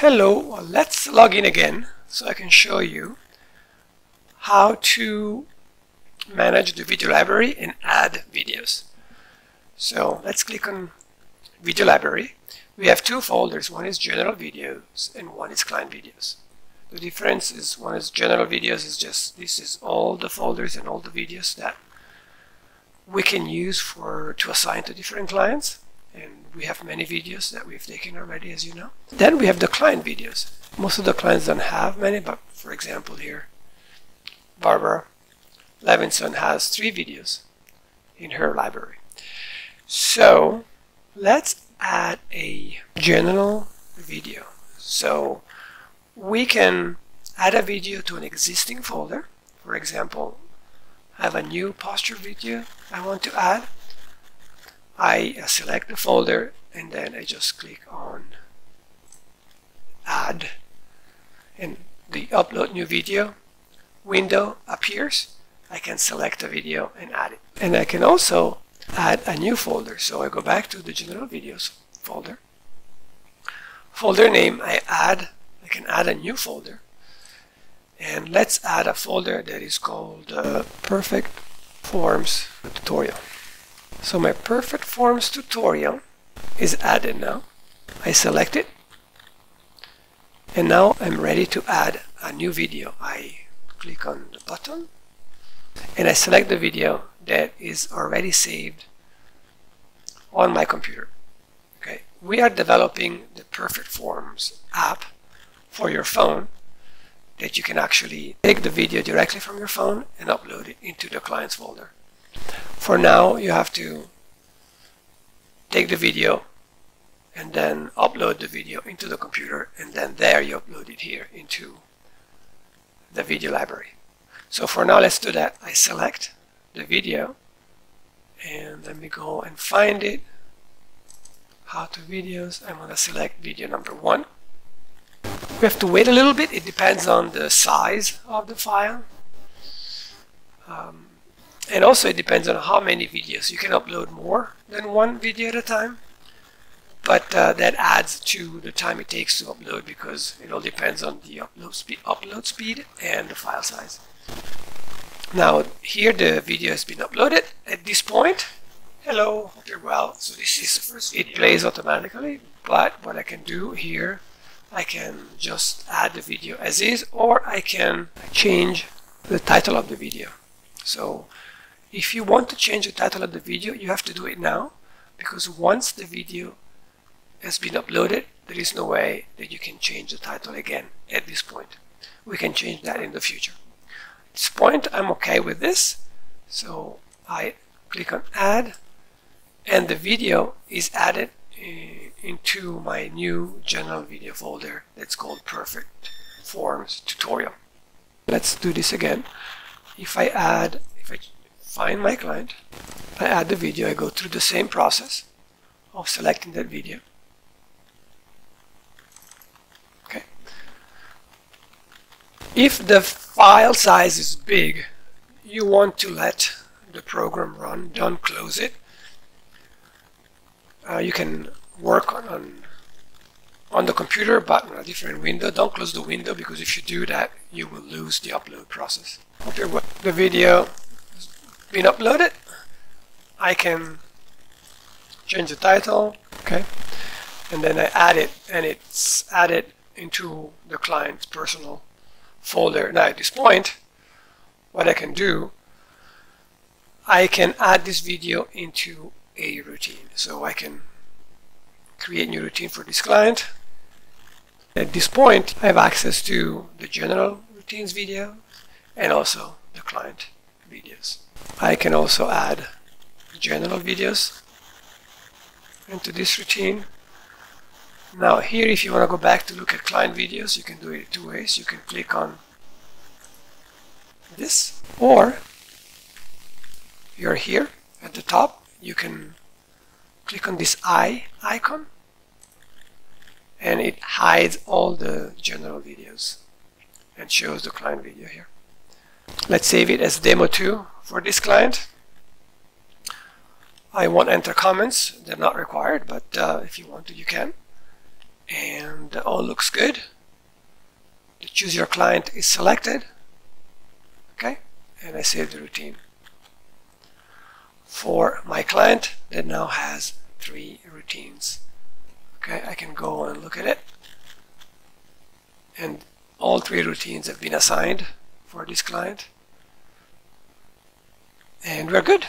Hello, let's log in again so I can show you how to manage the video library and add videos. So let's click on video library. We have two folders, one is general videos and one is client videos. The difference is one is general videos is just this is all the folders and all the videos that we can use for to assign to different clients and we have many videos that we've taken already as you know. Then we have the client videos. Most of the clients don't have many, but for example here, Barbara Levinson has three videos in her library. So let's add a general video. So we can add a video to an existing folder. For example, I have a new posture video I want to add. I select the folder and then I just click on add. And the upload new video window appears. I can select a video and add it. And I can also add a new folder. So I go back to the general videos folder. Folder name I add I can add a new folder. And let's add a folder that is called uh, perfect forms tutorial so my perfect forms tutorial is added now. I select it and now I'm ready to add a new video. I click on the button and I select the video that is already saved on my computer. Okay, we are developing the Perfect Forms app for your phone that you can actually take the video directly from your phone and upload it into the client's folder. For now, you have to take the video and then upload the video into the computer and then there you upload it here into the video library. So for now, let's do that. I select the video and let me go and find it. How to videos. I'm going to select video number one. We have to wait a little bit. It depends on the size of the file. Um, and also it depends on how many videos. You can upload more than one video at a time. But uh, that adds to the time it takes to upload because it all depends on the upload speed, upload speed and the file size. Now here the video has been uploaded. At this point, hello, hope you're well. So this is the first video. It plays automatically, but what I can do here, I can just add the video as is, or I can change the title of the video. So if you want to change the title of the video, you have to do it now because once the video has been uploaded, there is no way that you can change the title again at this point. We can change that in the future. At this point, I'm okay with this. So I click on add and the video is added eh, into my new general video folder that's called Perfect Forms Tutorial. Let's do this again. If I add, if I find my client, I add the video, I go through the same process of selecting that video. Okay. If the file size is big, you want to let the program run, don't close it. Uh, you can work on, on on the computer but on a different window. Don't close the window because if you do that, you will lose the upload process. Okay, the video been uploaded I can change the title. Okay. And then I add it and it's added into the client's personal folder. Now at this point what I can do I can add this video into a routine. So I can create a new routine for this client. At this point I have access to the general routines video and also the client videos I can also add general videos into this routine. Now here if you want to go back to look at client videos you can do it two ways. You can click on this or you're here at the top you can click on this eye icon and it hides all the general videos and shows the client video here. Let's save it as demo 2 for this client. I won't enter comments, they're not required, but uh, if you want to, you can. And and all looks good. The choose your client is selected. Okay, and I save the routine. For my client that now has three routines. Okay, I can go and look at it. And all three routines have been assigned for this client. And we're good.